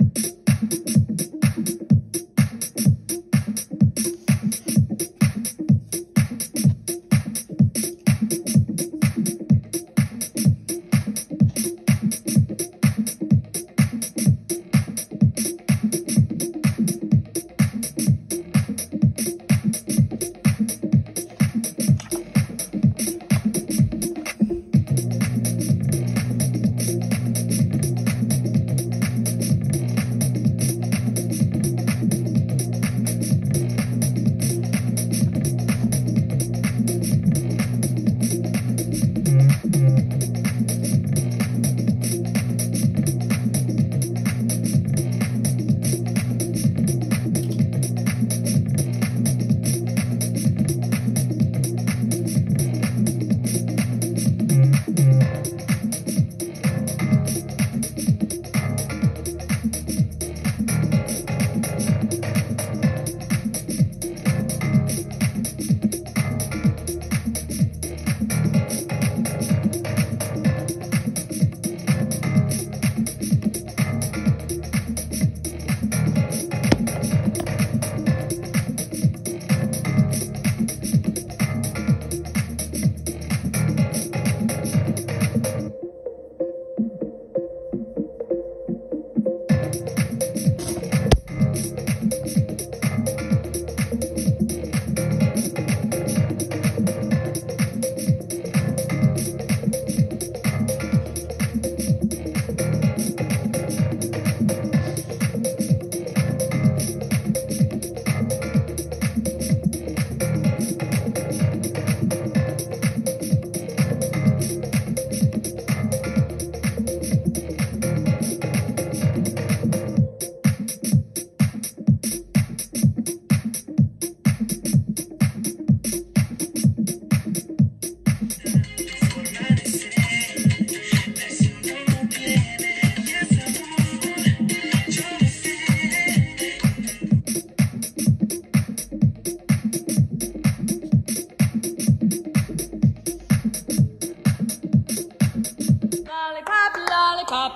you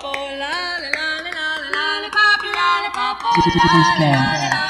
lollipop, oh, lollipop, lollipop, oh, lolly,